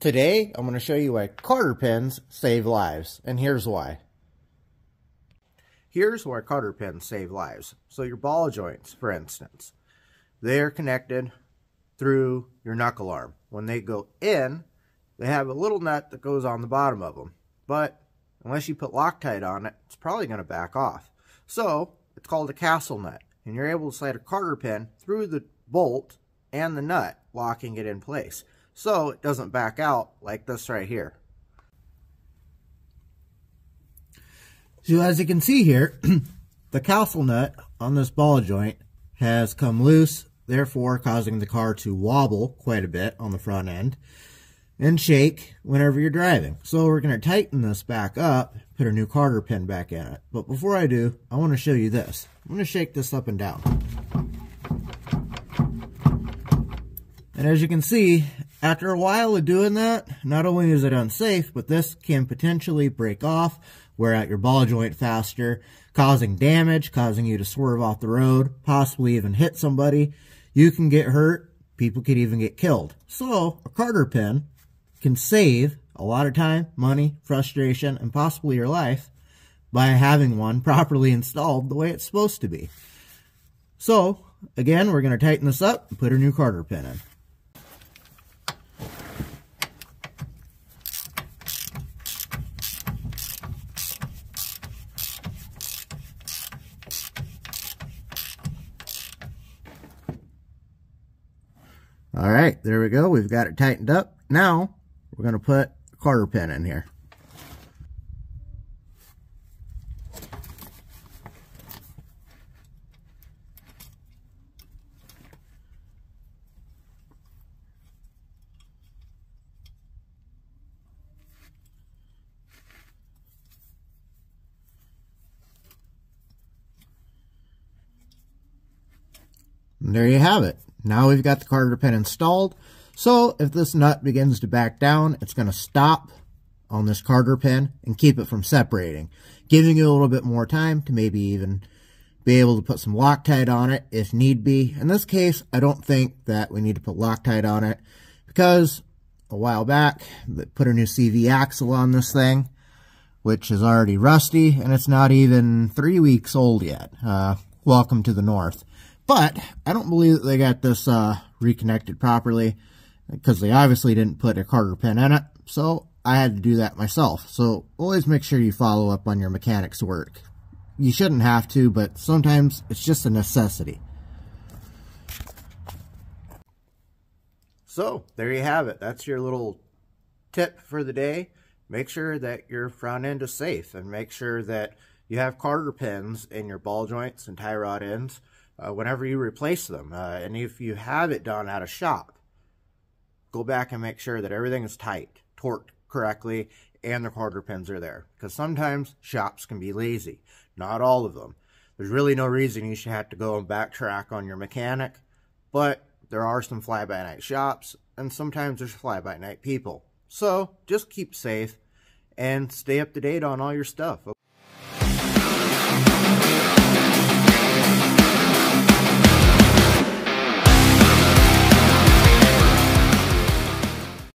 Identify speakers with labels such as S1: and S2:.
S1: Today, I'm going to show you why cotter pins save lives, and here's why. Here's why cotter pins save lives. So your ball joints, for instance, they're connected through your knuckle arm. When they go in, they have a little nut that goes on the bottom of them. But unless you put Loctite on it, it's probably going to back off. So it's called a castle nut. And you're able to slide a cotter pin through the bolt and the nut, locking it in place so it doesn't back out like this right here. So as you can see here, the castle nut on this ball joint has come loose, therefore causing the car to wobble quite a bit on the front end and shake whenever you're driving. So we're going to tighten this back up, put a new cotter pin back in it. But before I do, I want to show you this. I'm going to shake this up and down. And as you can see, after a while of doing that, not only is it unsafe, but this can potentially break off, wear out your ball joint faster, causing damage, causing you to swerve off the road, possibly even hit somebody. You can get hurt. People could even get killed. So, a cotter pin can save a lot of time, money, frustration, and possibly your life by having one properly installed the way it's supposed to be. So, again, we're going to tighten this up and put a new cotter pin in. All right, there we go. We've got it tightened up. Now, we're going to put a cotter pin in here. And there you have it. Now we've got the cotter pin installed. So if this nut begins to back down, it's going to stop on this cotter pin and keep it from separating, giving you a little bit more time to maybe even be able to put some Loctite on it if need be. In this case, I don't think that we need to put Loctite on it because a while back, they put a new CV axle on this thing, which is already rusty, and it's not even three weeks old yet. Uh, welcome to the north. But I don't believe that they got this uh, reconnected properly because they obviously didn't put a cotter pin in it. So I had to do that myself. So always make sure you follow up on your mechanic's work. You shouldn't have to, but sometimes it's just a necessity. So there you have it. That's your little tip for the day. Make sure that your front end is safe and make sure that you have cotter pins in your ball joints and tie rod ends uh, whenever you replace them. Uh, and if you have it done at a shop, go back and make sure that everything is tight, torqued correctly, and the quarter pins are there. Because sometimes shops can be lazy. Not all of them. There's really no reason you should have to go and backtrack on your mechanic, but there are some fly-by-night shops, and sometimes there's fly-by-night people. So just keep safe and stay up to date on all your stuff.